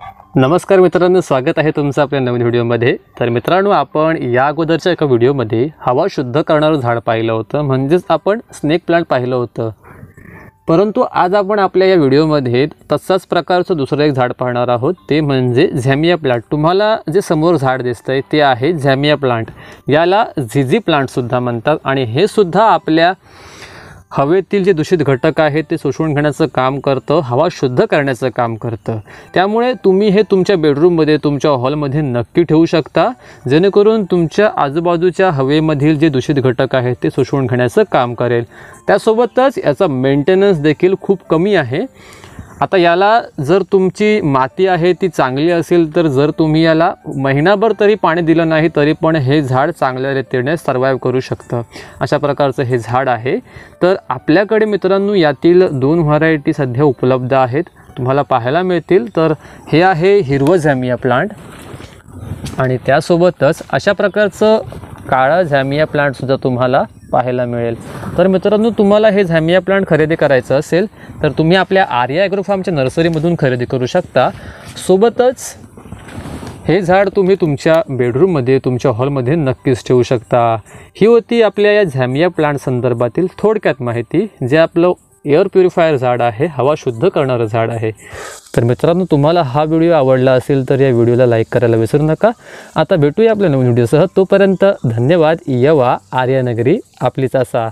नमस्कार मित्रांनो स्वागत आहे तुमचं आपल्या नवीन व्हिडिओमध्ये. तर मित्रांनो आपण या अगोदरच्या एका व्हिडिओमध्ये हवा शुद्ध करणारं झाड पाहिलं होतं म्हणजेच आपण स्नेक प्लांट पाहिलं होतं. परंतु आज आपण आपल्या या व्हिडिओमध्ये तसाच प्रकारचं दुसरं एक झाड पाहणार आहोत ते म्हणजे झॅमिया प्लांट तुम्हाला जे समोर झाड दिसतं आहे ते आहे झॅमिया प्लांट याला झिझी प्लांटसुद्धा म्हणतात आणि हे सुद्धा आपल्या हवेतील जे दूषित घटक आहेत ते शोषून घेण्याचं काम करतं हवा शुद्ध करण्याचं काम करतं. त्यामुळे तुम्ही हे तुमच्या बेडरूममध्ये तुमच्या हॉलमध्ये नक्की ठेवू शकता. जेणेकरून तुमच्या आजूबाजूच्या हवेमधील जे दूषित घटक आहेत ते शोषून घेण्याचं काम करेल. त्यासोबतच याचा मेंटेनन्स देखील खूप कमी आहे. आता याला जर तुमची माती आहे ती चांगली असेल तर जर तुम्ही याला महिनाभर तरी पाणी दिलं नाही तरी पण हे झाड चांगल्या रीतीने सर्वाईव्ह करू शकतं. अशा प्रकारचं हे झाड आहे. तर आपल्याकडे मित्रांनो यातील दोन व्हरायटी सध्या उपलब्ध आहेत. तुम्हाला पाहायला मिळतील. तर हे आहे हिरवं झॅमिया प्लांट आणि त्यासोबतच अशा प्रकारचं काळा झॅमिया प्लांटसुद्धा तुम्हाला पाहायला मिळेल. तर मित्रांनो तुम्हाला हे झॅमिया प्लांट खरेदी करायचं असेल तर तुम्ही आपल्या आर्या ॲग्रोफार्मच्या नर्सरीमधून खरेदी करू शकता. सोबतच हे झाड तुम्ही तुमच्या बेडरूममध्ये तुमच्या हॉलमध्ये नक्कीच ठेवू शकता. ही होती आपल्या या झॅमिया प्लांट संदर्भातील थोडक्यात माहिती जे आपलं एअर प्युरिफायर झाड आहे हवा शुद्ध करणारं झाड आहे. तर मित्रांनो तुम्हाला हा व्हिडिओ आवडला असेल तर या व्हिडिओला लाईक करायला विसरू नका. आता भेटूया आपल्या नवीन व्हिडिओसह. तोपर्यंत धन्यवाद. यवा आर्यनगरी आपलीच असा